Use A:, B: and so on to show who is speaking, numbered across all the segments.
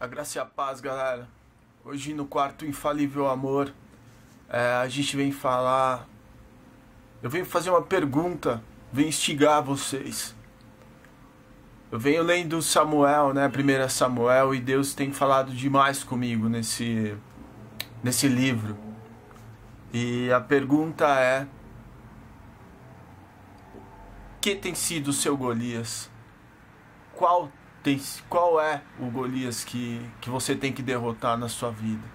A: A graça e a paz, galera. Hoje no quarto Infalível Amor, é, a gente vem falar. Eu venho fazer uma pergunta, venho instigar vocês. Eu venho lendo Samuel, né? 1 Samuel, e Deus tem falado demais comigo nesse, nesse livro. E a pergunta é: que tem sido o seu Golias? Qual tem, qual é o Golias que, que você tem que derrotar na sua vida?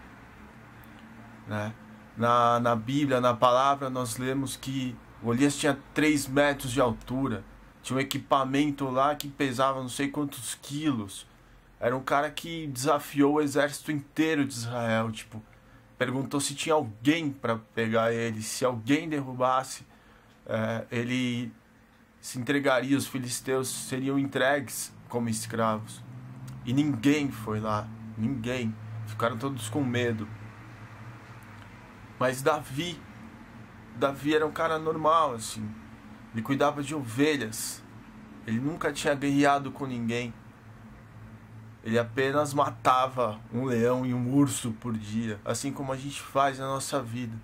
A: Né? Na, na Bíblia, na palavra, nós lemos que Golias tinha 3 metros de altura, tinha um equipamento lá que pesava não sei quantos quilos. Era um cara que desafiou o exército inteiro de Israel, tipo, perguntou se tinha alguém para pegar ele, se alguém derrubasse, é, ele se entregaria, os filisteus seriam entregues como escravos. E ninguém foi lá, ninguém. Ficaram todos com medo. Mas Davi, Davi era um cara normal, assim. Ele cuidava de ovelhas. Ele nunca tinha guerreado com ninguém. Ele apenas matava um leão e um urso por dia, assim como a gente faz na nossa vida.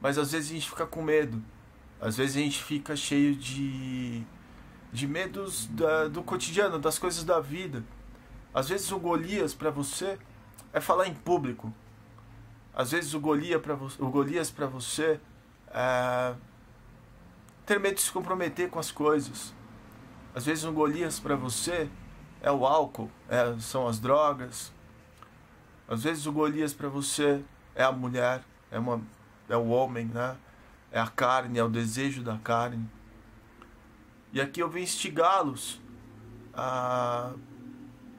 A: Mas às vezes a gente fica com medo. Às vezes a gente fica cheio de de medos da, do cotidiano, das coisas da vida. Às vezes o Golias para você é falar em público. Às vezes o Golias para você, o Golias para você é ter medo de se comprometer com as coisas. Às vezes o Golias para você é o álcool, é, são as drogas. Às vezes o Golias para você é a mulher, é, uma, é o homem, né? É a carne, é o desejo da carne. E aqui eu venho instigá-los a.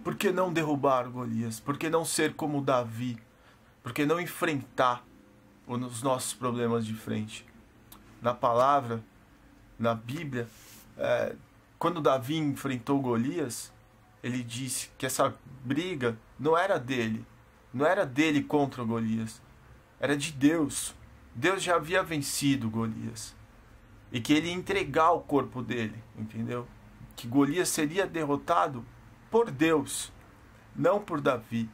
A: Por que não derrubar Golias? Por que não ser como Davi? Por que não enfrentar os nossos problemas de frente? Na palavra, na Bíblia, é, quando Davi enfrentou Golias, ele disse que essa briga não era dele, não era dele contra Golias, era de Deus. Deus já havia vencido Golias e que ele ia entregar o corpo dele, entendeu? Que Golias seria derrotado por Deus, não por Davi.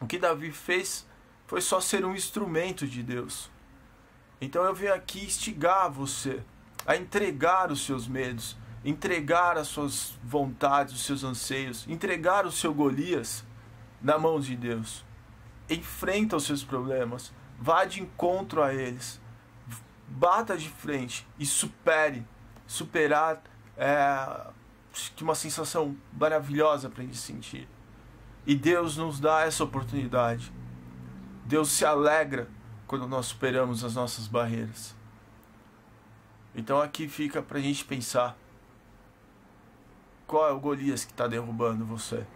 A: O que Davi fez foi só ser um instrumento de Deus. Então eu venho aqui instigar você a entregar os seus medos, entregar as suas vontades, os seus anseios, entregar o seu Golias na mão de Deus. Enfrenta os seus problemas, vá de encontro a eles bata de frente e supere. Superar é uma sensação maravilhosa para gente sentir. E Deus nos dá essa oportunidade. Deus se alegra quando nós superamos as nossas barreiras. Então aqui fica para a gente pensar: qual é o Golias que está derrubando você?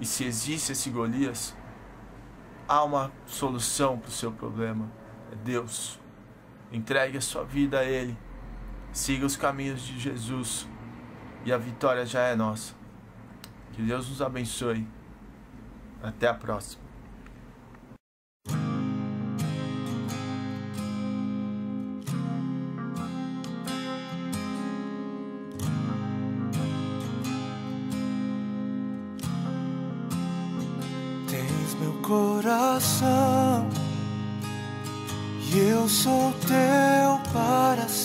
A: E se existe esse Golias, há uma solução para o seu problema é Deus. Entregue a sua vida a Ele. Siga os caminhos de Jesus. E a vitória já é nossa. Que Deus nos abençoe. Até a próxima.
B: Tens meu coração eu sou teu para sempre.